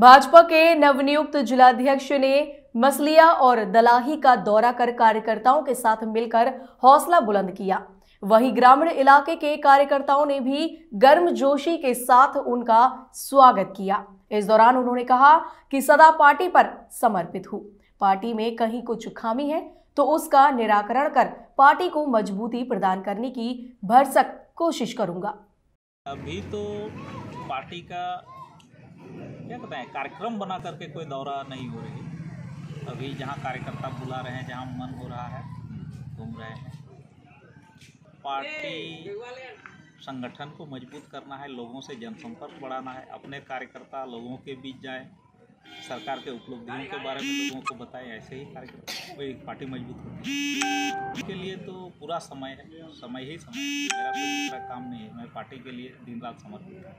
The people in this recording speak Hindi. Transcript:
भाजपा के नवनियुक्त जिलाध्यक्ष ने मसलिया और दलाही का दौरा कर कार्यकर्ताओं के साथ मिलकर हौसला बुलंद किया। वहीं ग्रामीण इलाके के कार्यकर्ताओं ने भी गर्मजोशी के साथ उनका स्वागत किया। इस दौरान उन्होंने कहा कि सदा पार्टी पर समर्पित हूँ। पार्टी में कहीं कुछ खामी है तो उसका निराकरण कर पार्टी को मजबूती प्रदान करने की भरसक कोशिश करूँगा। अभी तो पार्टी का क्या कहते हैं, कार्यक्रम बना करके कोई दौरा नहीं हो रही। अभी जहाँ कार्यकर्ता बुला रहे हैं, जहाँ मन हो रहा है, घूम रहे हैं। पार्टी संगठन को मज़बूत करना है, लोगों से जनसंपर्क बढ़ाना है, अपने कार्यकर्ता लोगों के बीच जाए, सरकार के उपलब्धियों के बारे में लोगों को बताएँ, ऐसे ही कार्यकर्ता कोई पार्टी मज़बूत होती है इसके लिए तो पूरा समय है, समय ही समय मेरा कोई दूसरा काम नहीं है, मैं पार्टी के लिए दिन रात समर्पित हूँ।